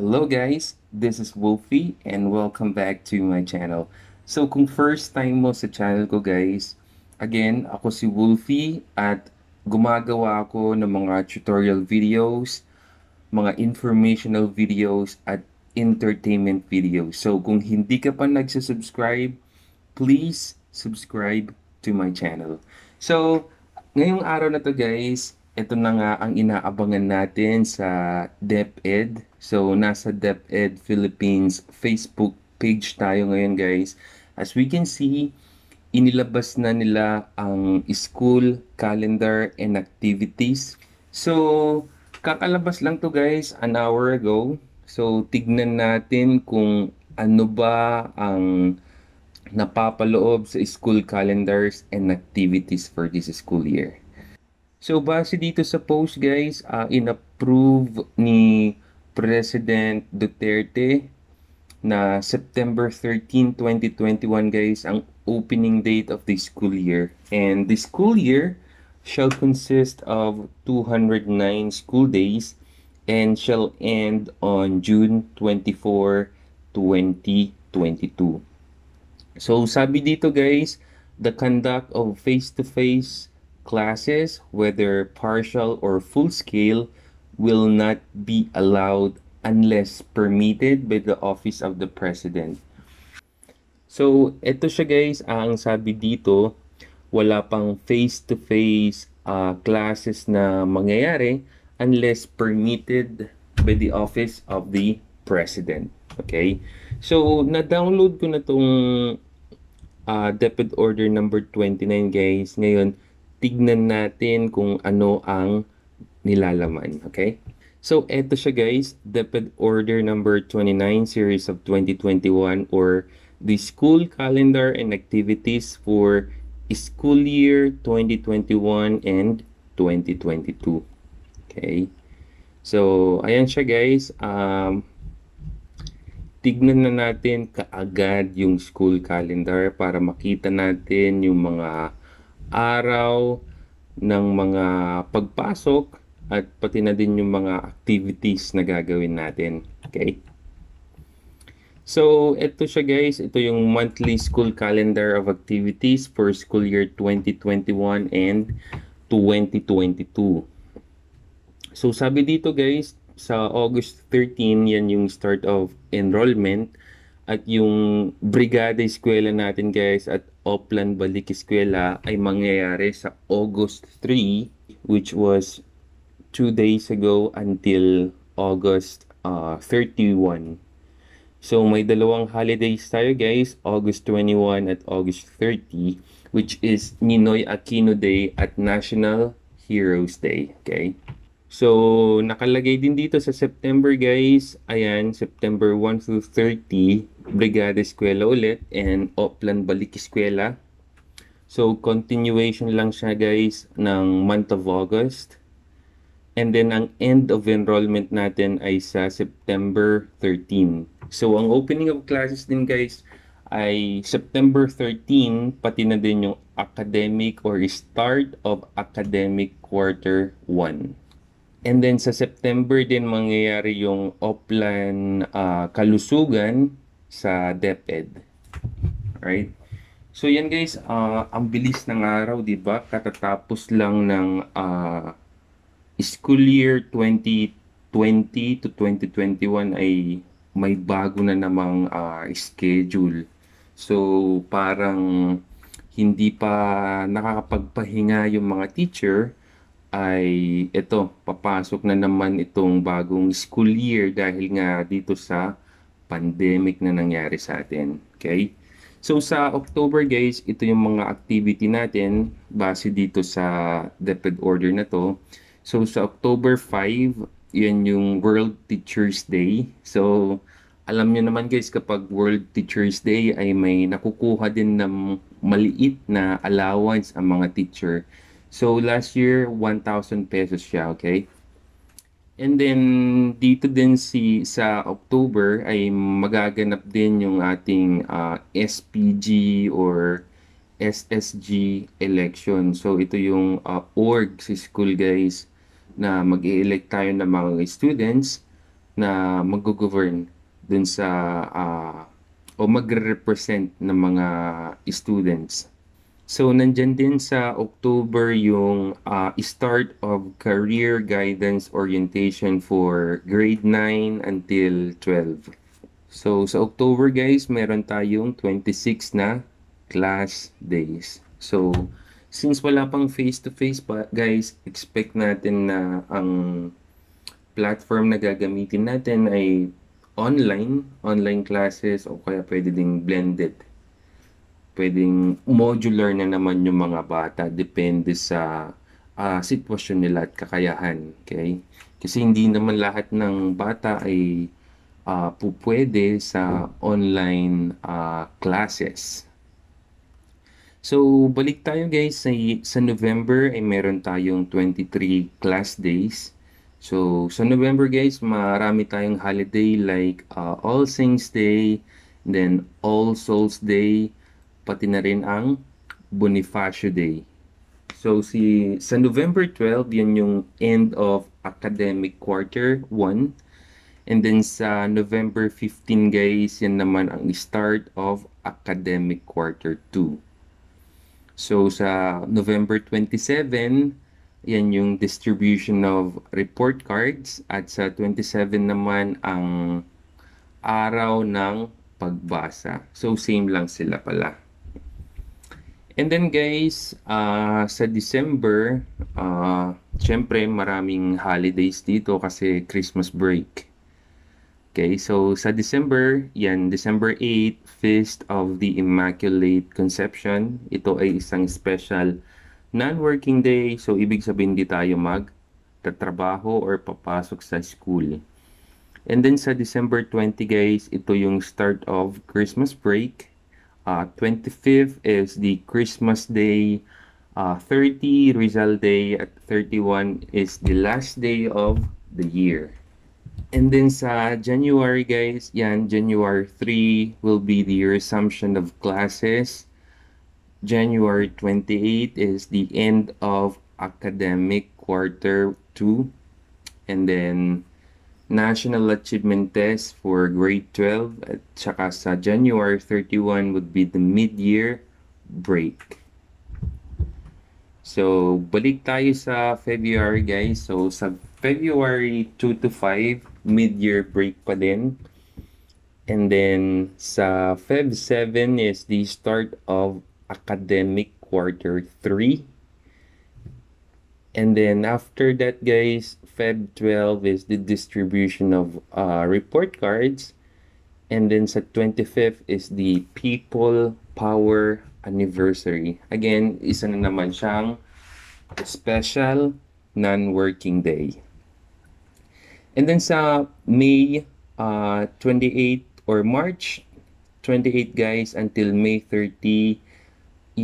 Hello guys, this is Wolfie and welcome back to my channel. So kung first time mo sa channel ko guys, again, ako si Wolfie at gumagawa ako ng mga tutorial videos, mga informational videos at entertainment videos. So kung hindi ka pa nagsasubscribe, please subscribe to my channel. So, ngayong araw na to guys, ito na nga ang inaabangan natin sa DepEd. So, nasa DepEd Philippines Facebook page tayo ngayon guys. As we can see, inilabas na nila ang school calendar and activities. So, kakalabas lang to guys an hour ago. So, tignan natin kung ano ba ang napapaloob sa school calendars and activities for this school year. So base dito sa post guys, uh, inapprove ni President Duterte na September 13, 2021 guys ang opening date of the school year. And the school year shall consist of 209 school days and shall end on June 24, 2022. So sabi dito guys, the conduct of face-to-face classes, whether partial or full scale, will not be allowed unless permitted by the Office of the President. So, ito siya guys, ang sabi dito, wala pang face-to-face uh, classes na mangyayari unless permitted by the Office of the President. Okay? So, na-download ko na tong uh, DepEd Order number 29 guys. Ngayon, tignan natin kung ano ang nilalaman. Okay? So, eto siya guys, DepEd Order number 29 series of 2021 or the school calendar and activities for school year 2021 and 2022. Okay? So, ayan siya guys. Um, tignan na natin kaagad yung school calendar para makita natin yung mga araw ng mga pagpasok at pati na din yung mga activities na gagawin natin. Okay? So, ito siya guys. Ito yung monthly school calendar of activities for school year 2021 and 2022. So, sabi dito guys, sa August 13, yan yung start of enrollment at yung Brigada Eskwela natin guys at Oplan Balik Eskwela ay mangyayari sa August 3 which was 2 days ago until August uh, 31. So may dalawang holidays tayo guys, August 21 at August 30 which is Ninoy Aquino Day at National Heroes Day. Okay? So, nakalagay din dito sa September guys, ayan, September 1 through 30, Brigada Eskwela ulit and Oplan Balik Eskwela. So, continuation lang siya guys ng month of August. And then, ang end of enrollment natin ay sa September 13. So, ang opening of classes din guys ay September 13, pati na din yung academic or start of academic quarter 1. And then sa September din mangyayari yung Oplan uh, kalusugan sa DepEd. Right? So yan guys, uh, ang bilis ng araw, 'di ba? Katatapos lang ng uh, school year 2020 to 2021 ay may bago na namang uh, schedule. So parang hindi pa nakakapagpahinga yung mga teacher ay ito, papasok na naman itong bagong school year dahil nga dito sa pandemic na nangyari sa atin. Okay? So sa October guys, ito yung mga activity natin base dito sa DepEd order na to. So sa October 5, yan yung World Teachers Day. So alam nyo naman guys kapag World Teachers Day ay may nakukuha din ng maliit na allowance ang mga teacher So, last year, 1,000 pesos siya, okay? And then, dito din si sa October ay magaganap din yung ating uh, ah, SPG or SSG election. So, ito yung uh, org sa school, guys, na mag elect tayo ng mga students na mag-govern dun sa uh, o magre-represent ng mga students. So, nandyan din sa October yung uh, start of career guidance orientation for grade 9 until 12. So, sa October guys, meron tayong 26 na class days. So, since wala pang face-to-face pa, guys, expect natin na ang platform na gagamitin natin ay online, online classes o kaya pwede ding blended pwedeng modular na naman yung mga bata depende sa uh, sitwasyon nila at kakayahan. Okay? Kasi hindi naman lahat ng bata ay uh, pupwede sa online uh, classes. So, balik tayo guys sa, sa November ay meron tayong 23 class days. So, sa November guys, marami tayong holiday like uh, All Saints Day, then All Souls Day, pati na rin ang Bonifacio Day. So si sa November 12, yan yung end of academic quarter 1. And then sa November 15 guys, yan naman ang start of academic quarter 2. So sa November 27, yan yung distribution of report cards at sa 27 naman ang araw ng pagbasa. So same lang sila pala. And then guys, uh, sa December, uh, syempre maraming holidays dito kasi Christmas break. Okay, so sa December, yan, December 8, Feast of the Immaculate Conception. Ito ay isang special non-working day. So, ibig sabihin di tayo mag-tatrabaho or papasok sa school. And then sa December 20 guys, ito yung start of Christmas break. Uh, 25th is the Christmas Day. Uh, 30 Rizal Day at 31 is the last day of the year. And then sa January guys, yan, January 3 will be the resumption of classes. January 28 is the end of academic quarter 2. And then National Achievement Test for Grade 12 at saka sa January 31 would be the mid-year break. So, balik tayo sa February guys. So, sa February 2 to 5, mid-year break pa din. And then, sa Feb 7 is the start of academic quarter 3. And then after that, guys, Feb 12 is the distribution of uh, report cards. And then sa 25th is the People Power Anniversary. Again, isa na naman siyang special non-working day. And then sa May uh, 28 or March 28 guys until May 30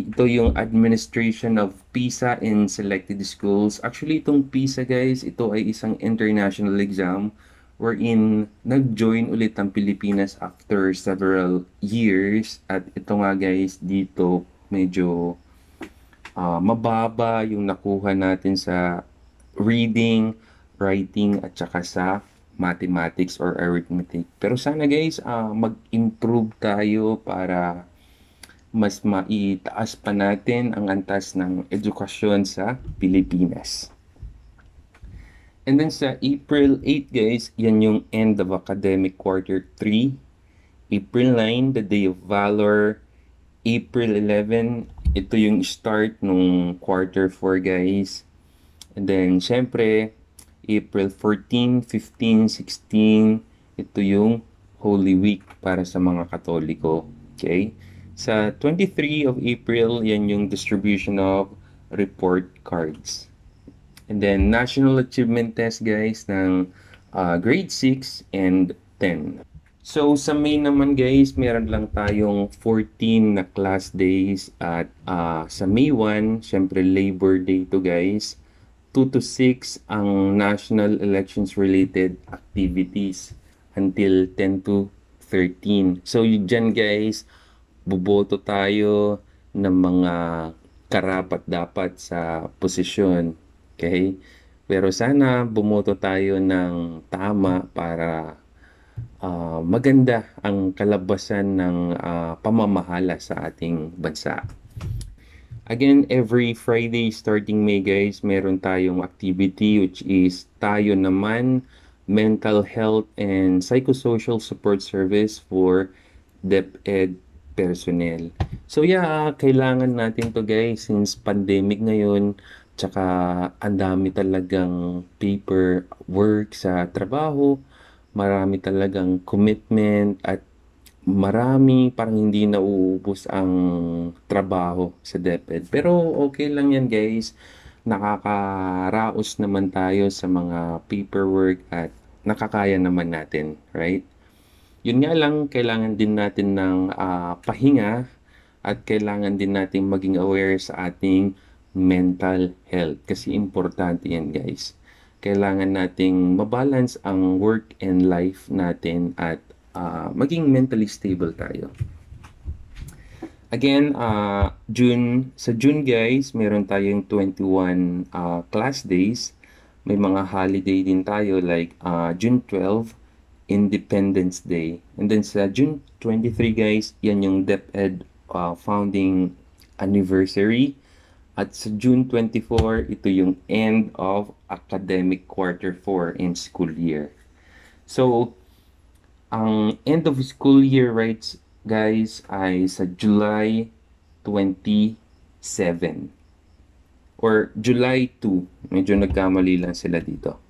ito yung administration of PISA in selected schools. Actually, itong PISA guys, ito ay isang international exam wherein nag-join ulit ang Pilipinas after several years. At ito nga guys, dito medyo uh, mababa yung nakuha natin sa reading, writing, at saka sa mathematics or arithmetic. Pero sana guys, uh, mag-improve tayo para mas maitaas pa natin ang antas ng edukasyon sa Pilipinas. And then sa April 8 guys, yan yung end of academic quarter 3. April 9, the Day of Valor. April 11, ito yung start nung quarter 4 guys. And then syempre, April 14, 15, 16, ito yung Holy Week para sa mga Katoliko. Okay? Sa 23 of April, yan yung distribution of report cards. And then, National Achievement Test, guys, ng uh, grade 6 and 10. So, sa May naman, guys, meron lang tayong 14 na class days. At uh, sa May 1, syempre, Labor Day to, guys. 2 to 6 ang national elections related activities until 10 to 13. So, dyan, guys, boboto tayo ng mga karapat dapat sa posisyon. Okay? Pero sana bumoto tayo ng tama para ah, maganda ang kalabasan ng ah, pamamahala sa ating bansa. Again, every Friday starting May guys, meron tayong activity which is tayo naman mental health and psychosocial support service for DepEd personnel. So yeah, kailangan natin to guys since pandemic ngayon, tsaka ang dami talagang paper work sa trabaho, marami talagang commitment at marami parang hindi nauubos ang trabaho sa DepEd. Pero okay lang yan guys. Nakakaraos naman tayo sa mga paperwork at nakakaya naman natin, right? Yun nga lang, kailangan din natin ng ah, pahinga at kailangan din natin maging aware sa ating mental health kasi importante yan guys. Kailangan nating mabalance ang work and life natin at ah, maging mentally stable tayo. Again, ah, June, sa June guys, meron tayong 21 ah, class days. May mga holiday din tayo like ah, June 12, Independence Day. And then sa June 23 guys, yan yung DepEd ah, founding anniversary. At sa June 24, ito yung end of academic quarter 4 in school year. So, ang end of school year rights guys ay sa July 27 or July 2. Medyo nagkamali lang sila dito.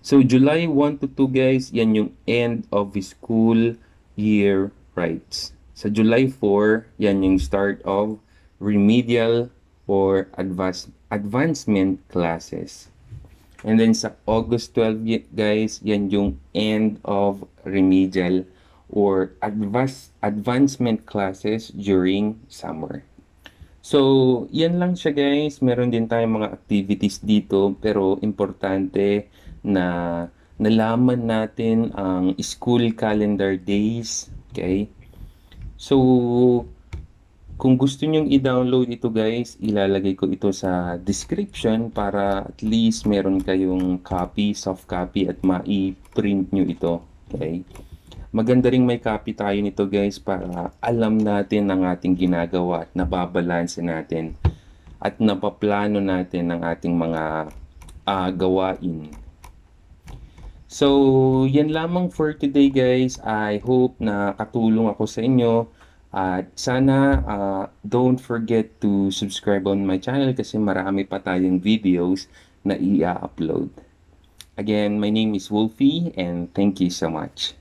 So July 1 to 2 guys, yan yung end of school year rights. Sa July 4, yan yung start of remedial or advance, advancement classes. And then sa August 12 y- guys, yan yung end of remedial or advance, advancement classes during summer. So, yan lang siya guys. Meron din tayong mga activities dito pero importante na nalaman natin ang school calendar days. Okay? So, kung gusto nyong i-download ito guys, ilalagay ko ito sa description para at least meron kayong copy, soft copy at mai-print nyo ito. Okay? Maganda ring may copy tayo nito guys para alam natin ang ating ginagawa at nababalanse natin at napaplano natin ang ating mga ah, gawain. So, yan lamang for today guys. I hope na katulong ako sa inyo. At sana ah, don't forget to subscribe on my channel kasi marami pa tayong videos na i-upload. Again, my name is Wolfie and thank you so much.